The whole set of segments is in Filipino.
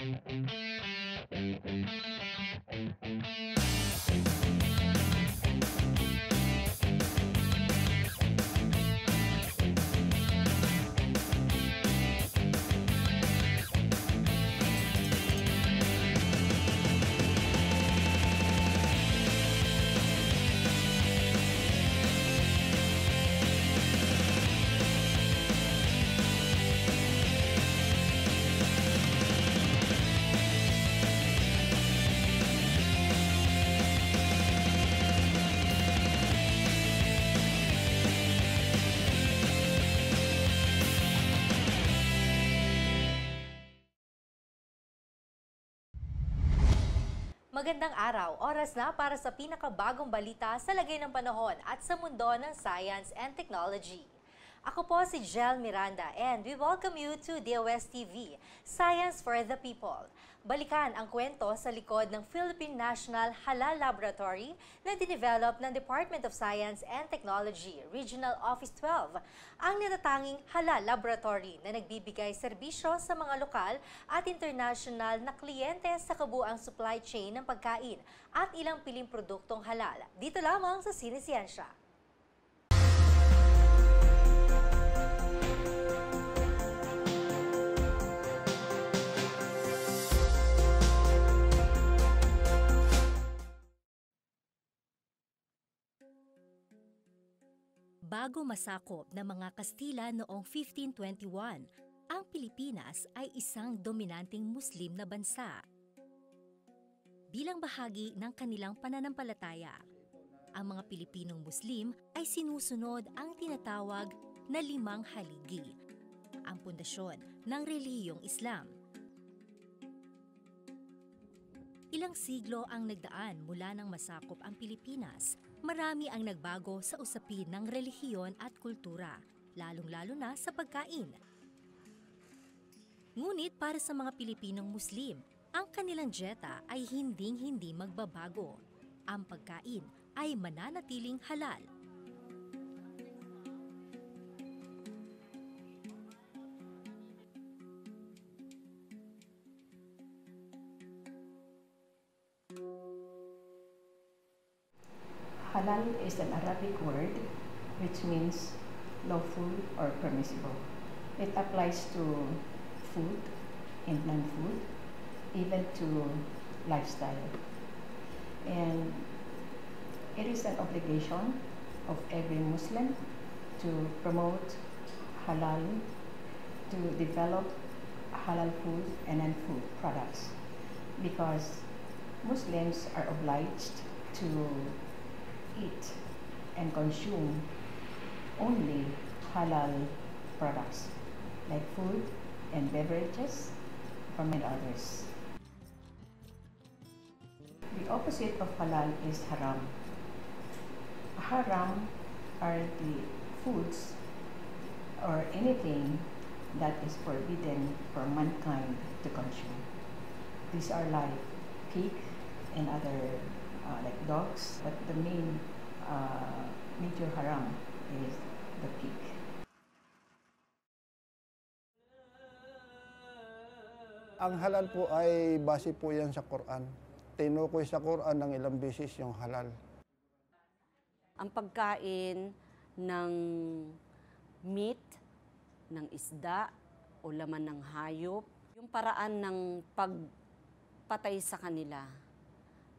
Thank you. Magandang araw, oras na para sa pinakabagong balita sa lagay ng panahon at sa mundo ng science and technology. Ako po si Jel Miranda and we welcome you to DOS TV, Science for the People. Balikan ang kwento sa likod ng Philippine National Halal Laboratory na dinevelop ng Department of Science and Technology, Regional Office 12, ang natatanging halal laboratory na nagbibigay serbisyo sa mga lokal at international na kliyente sa kabuang supply chain ng pagkain at ilang piling produktong halal. Dito lamang sa Sinisiyensya. Bago masakop ng mga Kastila noong 1521, ang Pilipinas ay isang dominanteng Muslim na bansa. Bilang bahagi ng kanilang pananampalataya, ang mga Pilipinong Muslim ay sinusunod ang tinatawag na limang haligi, ang pundasyon ng relihiyong Islam. Ilang siglo ang nagdaan mula nang masakop ang Pilipinas marami ang nagbago sa usapin ng relihiyon at kultura, lalong-lalo na sa pagkain. Ngunit para sa mga Pilipinong Muslim, ang kanilang dieta ay hinding-hindi magbabago. Ang pagkain ay mananatiling halal. Halal is an Arabic word which means lawful or permissible. It applies to food and non-food, even to lifestyle. And it is an obligation of every Muslim to promote halal, to develop halal food and non-food products because Muslims are obliged to eat and consume only halal products like food and beverages from others. The opposite of halal is haram. Haram are the foods or anything that is forbidden for mankind to consume. These are like pig and other uh, like dogs, but the main uh, major haram is the pig. Ang halal po ay base po yan sa Quran. Tinukoy sa Quran ng ilang beses yung halal. Ang pagkain ng meat, ng isda, o laman ng hayop, yung paraan ng pagpatay sa kanila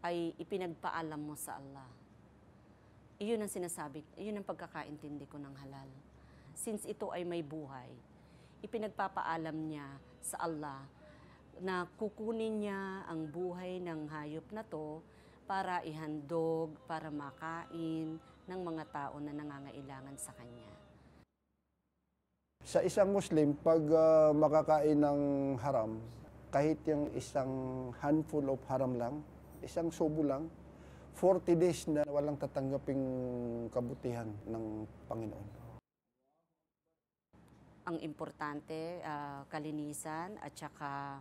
ay ipinagpaalam mo sa Allah. Iyon ang sinasabi, iyon ang pagkakaintindi ko ng halal. Since ito ay may buhay, ipinagpapaalam niya sa Allah na kukunin niya ang buhay ng hayop na to para ihandog, para makain ng mga tao na nangangailangan sa kanya. Sa isang Muslim, pag uh, makakain ng haram, kahit yung isang handful of haram lang, isang subo lang, 40 days na walang tatanggaping kabutihan ng Panginoon. Ang importante, uh, kalinisan at saka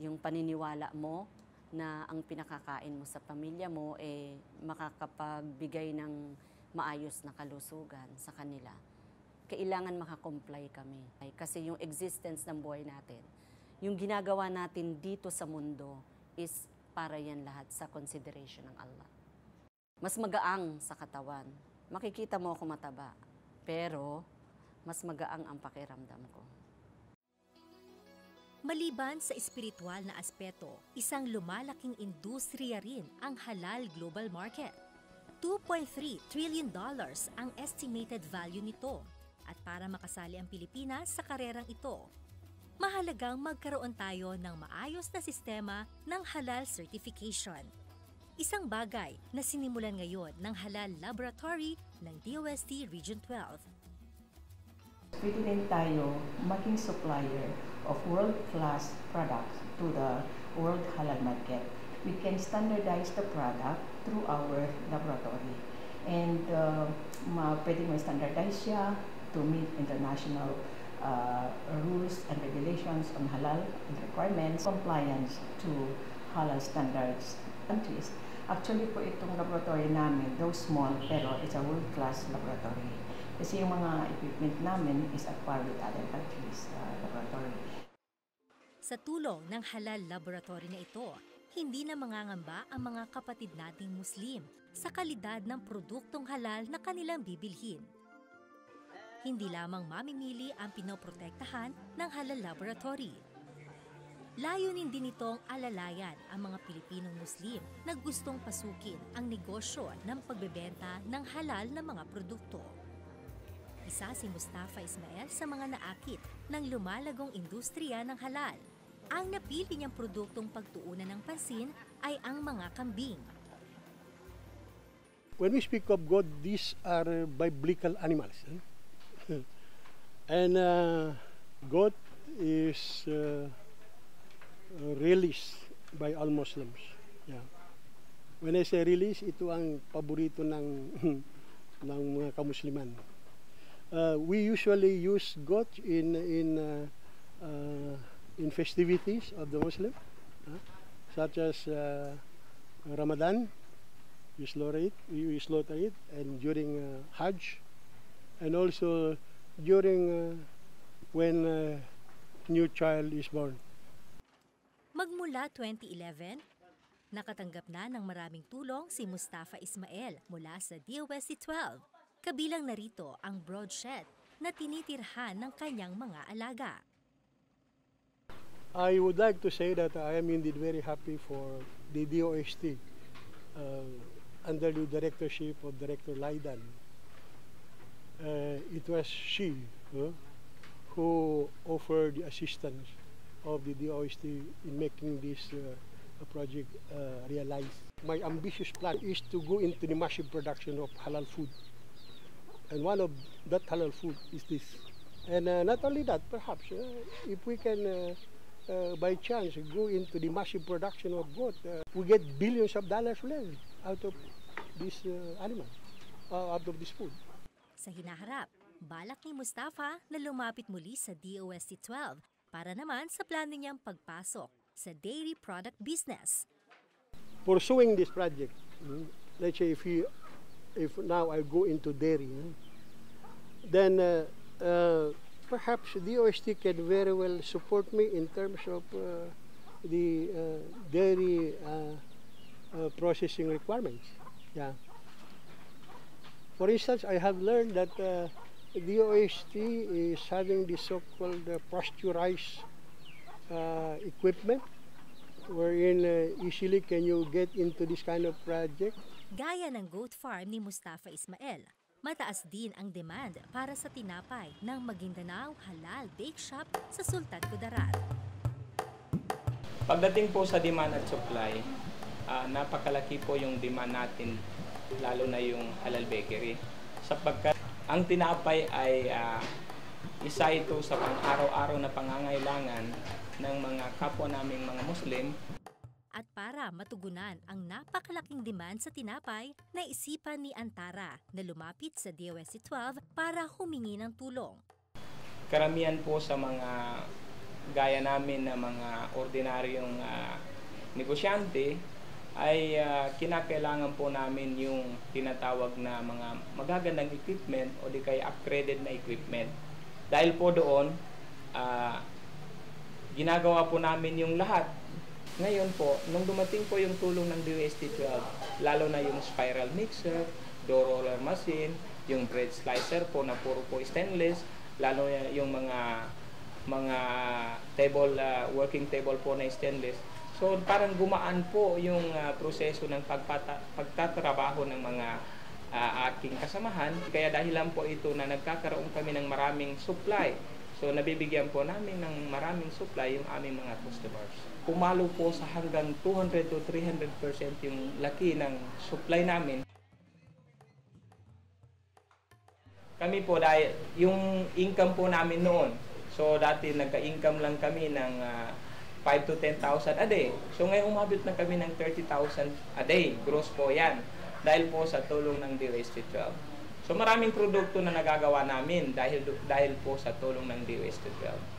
yung paniniwala mo na ang pinakakain mo sa pamilya mo eh makakapagbigay ng maayos na kalusugan sa kanila kailangan makakomply kami. Kasi yung existence ng buhay natin, yung ginagawa natin dito sa mundo is para yan lahat sa consideration ng Allah. Mas magaang sa katawan. Makikita mo ako mataba. Pero, mas magaang ang pakiramdam ko. Maliban sa espiritual na aspeto, isang lumalaking industriya rin ang halal global market. 2.3 trillion dollars ang estimated value nito at para makasali ang Pilipinas sa karerang ito, mahalagang magkaroon tayo ng maayos na sistema ng halal certification. Isang bagay na sinimulan ngayon ng halal laboratory ng DOST Region 12. Pwede rin tayo maging supplier of world-class products to the world halal market. We can standardize the product through our laboratory. And uh, pwede mo standardize siya to meet international uh, rules and regulations on halal and requirements, compliance to halal standards countries. Actually po itong laboratory namin, though small, pero it's a world-class laboratory. Kasi yung mga equipment namin is acquired with other countries' uh, laboratory. Sa tulong ng halal laboratory na ito, hindi na mangangamba ang mga kapatid nating Muslim sa kalidad ng produktong halal na kanilang bibilhin. Hindi lamang mamimili ang pinoprotektahan ng halal laboratory. Layunin din nitong alalayan ang mga Pilipinong Muslim na gustong pasukin ang negosyo ng pagbebenta ng halal na mga produkto. Isa si Mustafa Ismael sa mga naakit ng lumalagong industriya ng halal. Ang napili niyang produktong pagtuunan ng pansin ay ang mga kambing. When we speak of God, these are biblical animals. eh? and uh, God is uh, released by all Muslims. Yeah. When I say release, ito ang paborito ng ng mga kamusliman. Uh, we usually use goat in in uh, uh, in festivities of the Muslim, uh, such as uh, Ramadan, we slaughter it, we slaughter it, and during uh, Hajj, and also during uh, when uh, new child is born. Magmula 2011, nakatanggap na ng maraming tulong si Mustafa Ismael mula sa DOST 12. Kabilang narito ang broadshed na tinitirhan ng kanyang mga alaga. I would like to say that I am indeed very happy for the DOST uh, under the directorship of Director Laidan. Uh, it was she who offered the assistance of the DOST in making this uh, project uh, realized. My ambitious plan is to go into the massive production of halal food. And one of that halal food is this. And uh, not only that, perhaps uh, if we can, uh, by chance, go into the massive production of goat, we get billions of dollars less out of this animal, out of this food. Sa hinaharap, balak ni Mustafa na lumapit muli sa DOST 12 para naman sa plano niyang pagpasok sa dairy product business. pursuing this project, let's say if you, if now I go into dairy, mm, then uh, uh, perhaps the OST can very well support me in terms of uh, the uh, dairy uh, uh, processing requirements. Yeah. For instance, I have learned that uh, the OST is having the so-called uh, pasteurized uh, equipment wherein uh, easily can you get into this kind of project. Gaya ng goat farm ni Mustafa Ismael, mataas din ang demand para sa tinapay ng Maguindanao Halal Bake Shop sa Sultan Kudarat. Pagdating po sa demand at supply, ah, napakalaki po yung demand natin, lalo na yung halal bakery. Sapagkat ang tinapay ay ah, isa ito sa pang-araw-araw na pangangailangan ng mga kapwa naming mga Muslim At para matugunan ang napakalaking demand sa tinapay, naisipan ni Antara na lumapit sa DOST 12 para humingi ng tulong. karamihan po sa mga gaya namin na mga ordinaryong ah, negosyante ay ah, kinakailangan po namin yung tinatawag na mga magagandang equipment o di kaya upgraded na equipment. Dahil po doon, ah, ginagawa po namin yung lahat. Ngayon po, nung dumating po yung tulong ng DOST 12, lalo na yung spiral mixer, dough roller machine, yung bread slicer po na puro po stainless, lalo yung mga mga table ah, working table po na stainless. So parang gumaan po yung ah, proseso ng pagpata, pagtatrabaho ng mga ah, aking kasamahan. Kaya dahilan po ito na nagkakaroon kami ng maraming supply. So nabibigyan po namin ng maraming supply yung aming mga customers. Pumalo po sa hanggang 200 to 300% yung laki ng supply namin. Kami po dahil yung income po namin noon. So dati nagka-income lang kami ng ah, 5 to 10,000 a day. So ngayon umabot na kami ng 30,000 a day. Gross po yan. Dahil po sa tulong ng DOST 12. So maraming produkto na nagagawa namin dahil dahil po sa tulong ng DOST 12.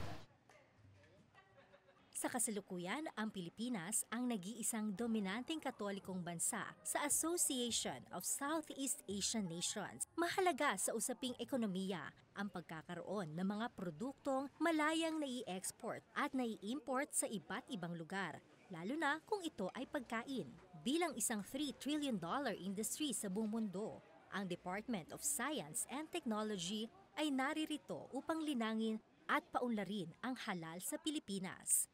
Sa kasalukuyan, ang Pilipinas ang nag-iisang dominanteng katolikong bansa sa Association of Southeast Asian Nations. Mahalaga sa usaping ekonomiya ang pagkakaroon ng mga produktong malayang nai-export at nai-import sa iba't ibang lugar, lalo na kung ito ay pagkain. Bilang isang 3 trillion dollar industry sa buong mundo, ang Department of Science and Technology ay naririto upang linangin at paunlarin ang halal sa Pilipinas.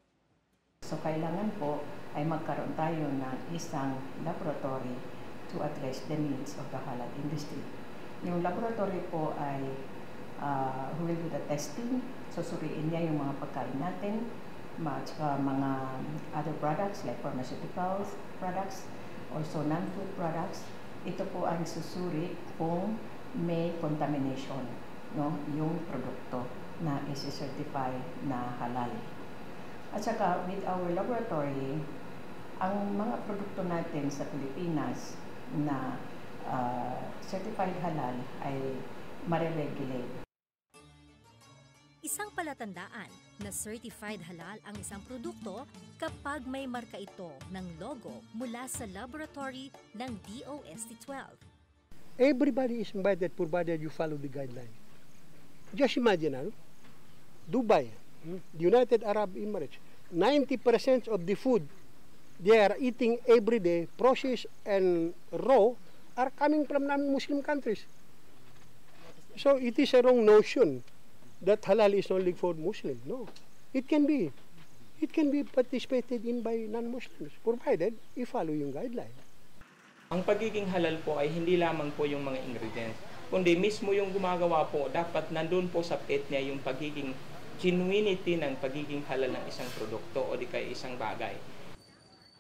So kailangan po ay magkaroon tayo ng isang laboratory to address the needs of the halal industry. Yung laboratory po ay uh, who will do the testing, susuriin niya yung mga pagkain natin, mga, tsaka mga other products like pharmaceuticals products, also non-food products. Ito po ang susuri kung may contamination, no, yung produkto na isi-certify na halal. At saka with our laboratory, ang mga produkto natin sa Pilipinas na uh, certified halal ay mariregulate. Isang palatandaan na certified halal ang isang produkto kapag may marka ito ng logo mula sa laboratory ng DOST-12. Everybody is invited provided you follow the guideline. Just imagine, ano? Dubai, United Arab Emirates, 90% of the food they are eating every day, processed and raw, are coming from non-Muslim countries. So it is a wrong notion that halal is only for Muslim. No, it can be. It can be participated in by non-Muslims, provided you follow yung guideline. Ang pagiging halal po ay hindi lamang po yung mga ingredients, kundi mismo yung gumagawa po, dapat nandun po sa plate yung pagiging genuinity ng pagiging halal ng isang produkto o di kaya isang bagay.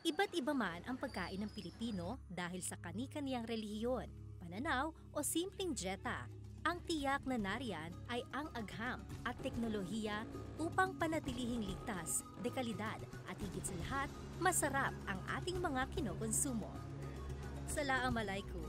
Iba't iba man ang pagkain ng Pilipino dahil sa kani-kaniyang relihiyon, pananaw o simpleng dieta. Ang tiyak na nariyan ay ang agham at teknolohiya upang panatilihing ligtas, dekalidad at higit sa lahat, masarap ang ating mga kinokonsumo. Salaamalaikum.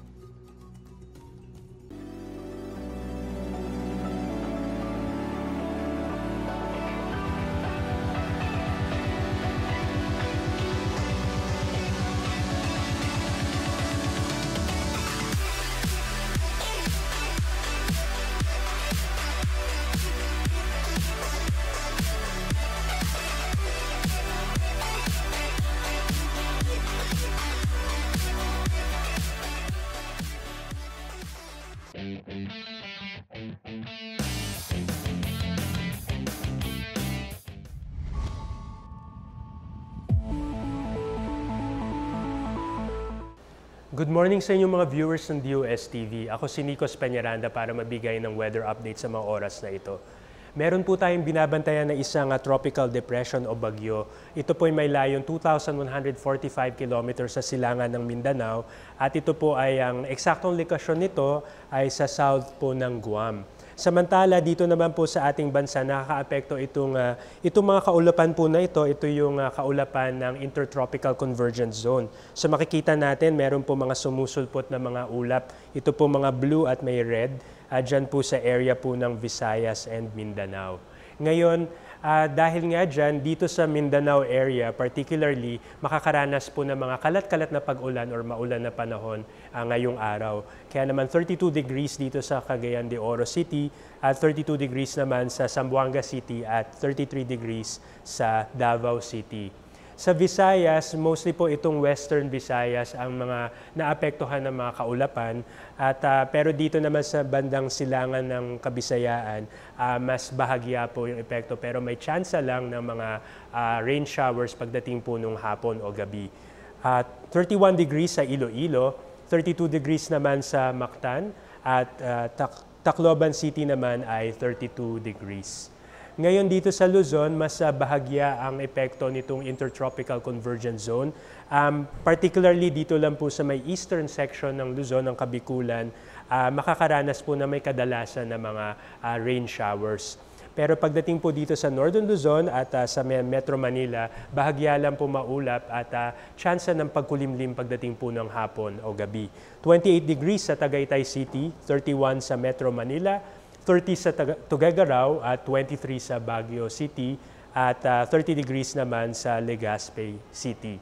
Good morning sa inyong mga viewers ng DOS TV. Ako si Nico Peñaranda para mabigay ng weather update sa mga oras na ito. Meron po tayong binabantayan na isang tropical depression o bagyo. Ito po ay may layong 2,145 kilometers sa silangan ng Mindanao at ito po ay ang eksaktong lokasyon nito ay sa south po ng Guam. Samantala, dito naman po sa ating bansa, nakakaapekto itong, uh, itong mga kaulapan po na ito. Ito yung uh, kaulapan ng Intertropical Convergence Zone. So makikita natin, meron po mga sumusulpot na mga ulap. Ito po mga blue at may red. Uh, dyan po sa area po ng Visayas and Mindanao. Ngayon, Ah, dahil nga dyan, dito sa Mindanao area, particularly, makakaranas po ng mga kalat-kalat na pag-ulan or maulan na panahon ah, ngayong araw. Kaya naman 32 degrees dito sa Cagayan de Oro City at 32 degrees naman sa Zamboanga City at 33 degrees sa Davao City. Sa Visayas, mostly po itong Western Visayas ang mga naapektuhan ng mga kaulapan. At, ah, pero dito naman sa bandang silangan ng Kabisayaan, ah, mas bahagya po yung epekto. Pero may chance lang ng mga ah, rain showers pagdating po nung hapon o gabi. At 31 degrees sa Iloilo, 32 degrees naman sa Mactan, at Tak- Tacloban City naman ay 32 degrees. Ngayon dito sa Luzon, mas ah, bahagya ang epekto nitong Intertropical Convergence Zone. Um, particularly dito lang po sa may eastern section ng Luzon, ng Kabikulan, ah, makakaranas po na may kadalasan na mga ah, rain showers. Pero pagdating po dito sa Northern Luzon at ah, sa Me- Metro Manila, bahagya lang po maulap at uh, tsansa ng pagkulimlim pagdating po ng hapon o gabi. 28 degrees sa Tagaytay City, 31 sa Metro Manila, 30 sa Tuguegarao at 23 sa Baguio City at ah, 30 degrees naman sa Legazpi City.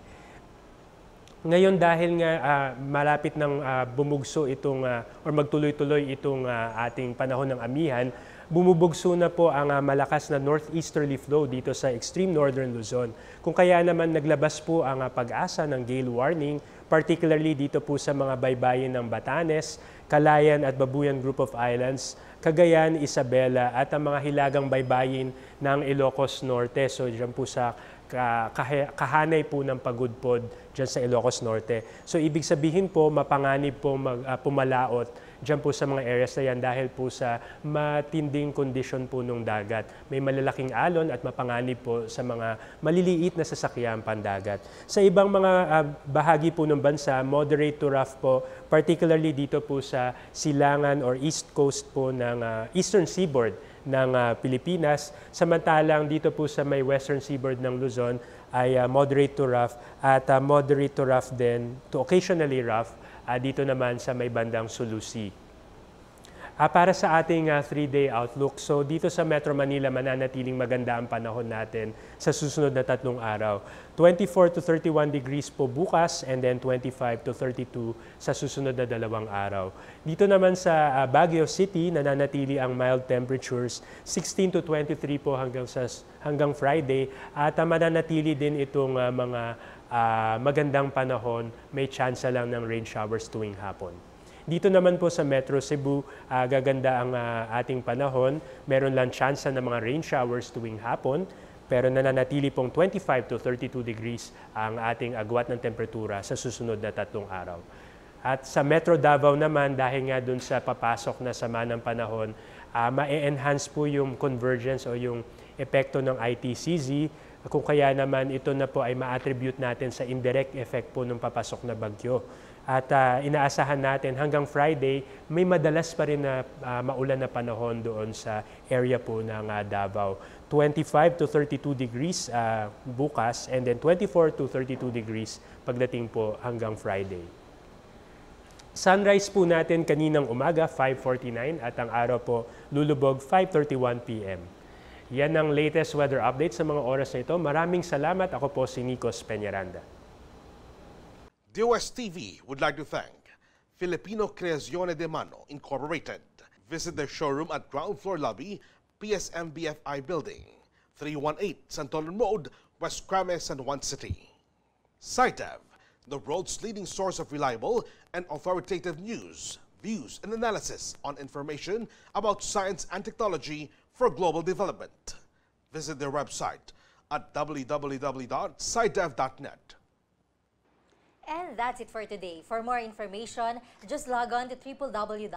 Ngayon dahil nga ah, malapit ng ah, bumugso itong ah, or magtuloy-tuloy itong ah, ating panahon ng amihan, bumubugso na po ang ah, malakas na northeasterly flow dito sa extreme northern Luzon. Kung kaya naman naglabas po ang ah, pag-asa ng gale warning, particularly dito po sa mga baybayin ng Batanes, Calayan at Babuyan Group of Islands, Cagayan, Isabela at ang mga hilagang baybayin ng Ilocos Norte. So dyan po sa kahanay po ng pagudpod dyan sa Ilocos Norte. So ibig sabihin po, mapanganib po mag, ah, pumalaot dyan po sa mga areas na yan dahil po sa matinding kondisyon po ng dagat. May malalaking alon at mapanganib po sa mga maliliit na sasakyan pandagat. Sa ibang mga ah, bahagi po ng bansa, moderate to rough po, particularly dito po sa silangan or east coast po ng ah, eastern seaboard ng ah, Pilipinas. Samantalang dito po sa may western seaboard ng Luzon ay ah, moderate to rough at ah, moderate to rough din to occasionally rough ah, dito naman sa may bandang Sulusi. Ah, para sa ating ah, three-day outlook, so dito sa Metro Manila mananatiling maganda ang panahon natin sa susunod na tatlong araw. 24 to 31 degrees po bukas and then 25 to 32 sa susunod na dalawang araw. Dito naman sa ah, Baguio City, nananatili ang mild temperatures 16 to 23 po hanggang sa hanggang Friday at ah, mananatili din itong ah, mga ah, magandang panahon, may chance lang ng rain showers tuwing hapon. Dito naman po sa Metro Cebu, ah, gaganda ang ah, ating panahon. Meron lang chance ng mga rain showers tuwing hapon, pero nananatili pong 25 to 32 degrees ang ating agwat ng temperatura sa susunod na tatlong araw. At sa Metro Davao naman, dahil nga dun sa papasok na sama ng panahon, ah, ma-enhance po yung convergence o yung epekto ng ITCZ. Kung kaya naman ito na po ay ma-attribute natin sa indirect effect po ng papasok na bagyo. At ah, inaasahan natin hanggang Friday, may madalas pa rin na ah, maulan na panahon doon sa area po ng ah, Davao. 25 to 32 degrees ah, bukas and then 24 to 32 degrees pagdating po hanggang Friday. Sunrise po natin kaninang umaga, 5.49 at ang araw po lulubog 5.31 p.m. Yan ang latest weather update sa mga oras na ito. Maraming salamat. Ako po si Nikos Peñaranda. DOS TV would like to thank Filipino Creazione de Mano Incorporated. Visit their showroom at ground floor lobby, PSMBFI Building, 318 Santolan Road, West Crames, San Juan City. SciTev, the world's leading source of reliable and authoritative news, views, and analysis on information about science and technology for global development. Visit their website at www.scidev.net. And that's it for today. For more information, just log on to www.dostv.ph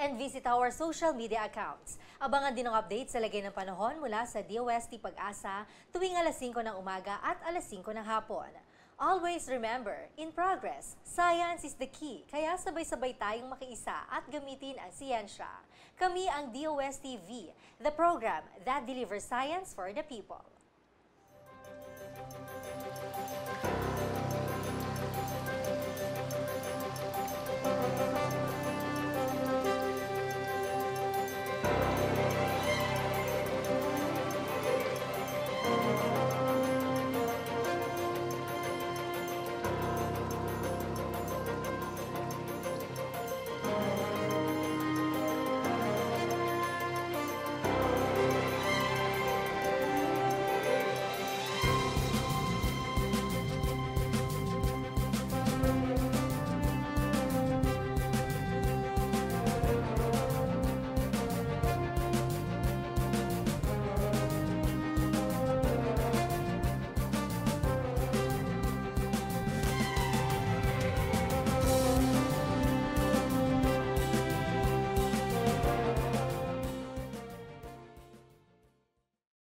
and visit our social media accounts. Abangan din ang update sa lagay ng panahon mula sa DOST Pag-asa tuwing alas 5 ng umaga at alas 5 ng hapon. Always remember, in progress, science is the key, kaya sabay-sabay tayong makiisa at gamitin ang siyensya. Kami ang DOSTV, the program that delivers science for the people.